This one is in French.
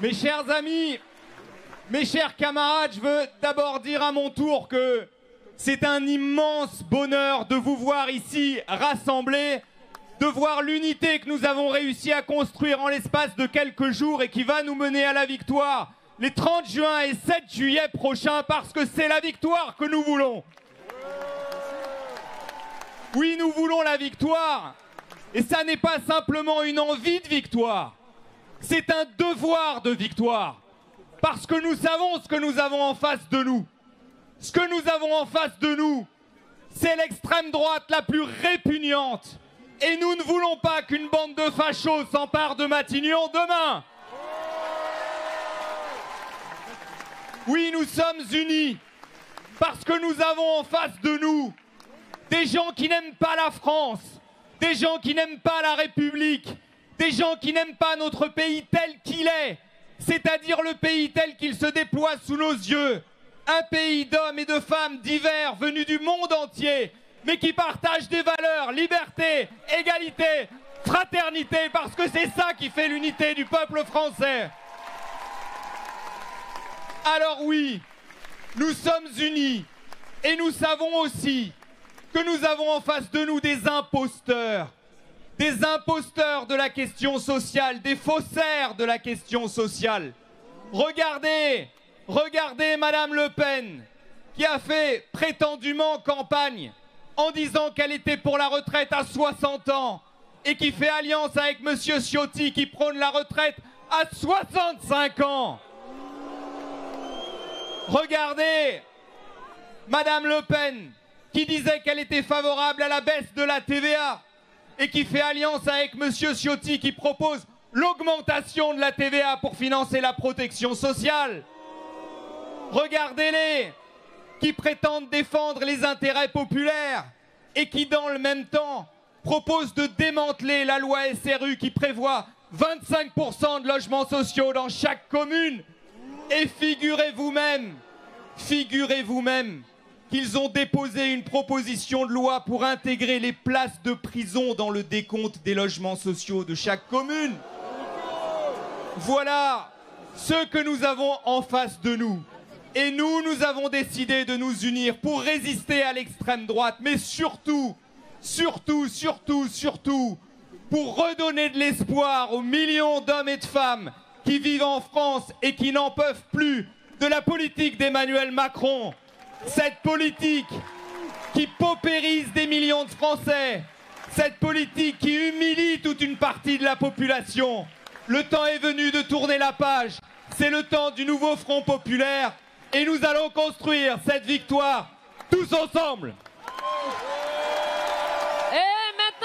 Mes chers amis, mes chers camarades, je veux d'abord dire à mon tour que c'est un immense bonheur de vous voir ici rassemblés, de voir l'unité que nous avons réussi à construire en l'espace de quelques jours et qui va nous mener à la victoire les 30 juin et 7 juillet prochains parce que c'est la victoire que nous voulons. Oui, nous voulons la victoire. Et ça n'est pas simplement une envie de victoire. C'est un devoir de victoire. Parce que nous savons ce que nous avons en face de nous. Ce que nous avons en face de nous, c'est l'extrême droite la plus répugnante. Et nous ne voulons pas qu'une bande de fachos s'empare de Matignon demain. Oui, nous sommes unis parce que nous avons en face de nous des gens qui n'aiment pas la France, des gens qui n'aiment pas la République, des gens qui n'aiment pas notre pays tel qu'il est, c'est-à-dire le pays tel qu'il se déploie sous nos yeux, un pays d'hommes et de femmes divers venus du monde entier, mais qui partagent des valeurs, liberté, égalité, fraternité, parce que c'est ça qui fait l'unité du peuple français. Alors oui, nous sommes unis et nous savons aussi que nous avons en face de nous des imposteurs, des imposteurs de la question sociale, des faussaires de la question sociale. Regardez, regardez Madame Le Pen, qui a fait prétendument campagne en disant qu'elle était pour la retraite à 60 ans et qui fait alliance avec Monsieur Ciotti qui prône la retraite à 65 ans. Regardez Madame Le Pen qui disait qu'elle était favorable à la baisse de la TVA et qui fait alliance avec Monsieur Ciotti qui propose l'augmentation de la TVA pour financer la protection sociale. Regardez-les qui prétendent défendre les intérêts populaires et qui dans le même temps proposent de démanteler la loi SRU qui prévoit 25% de logements sociaux dans chaque commune et figurez-vous même, figurez-vous même qu'ils ont déposé une proposition de loi pour intégrer les places de prison dans le décompte des logements sociaux de chaque commune. Voilà ce que nous avons en face de nous. Et nous, nous avons décidé de nous unir pour résister à l'extrême droite, mais surtout, surtout, surtout, surtout, pour redonner de l'espoir aux millions d'hommes et de femmes qui vivent en France et qui n'en peuvent plus de la politique d'Emmanuel Macron. Cette politique qui paupérise des millions de Français. Cette politique qui humilie toute une partie de la population. Le temps est venu de tourner la page. C'est le temps du nouveau Front populaire. Et nous allons construire cette victoire tous ensemble.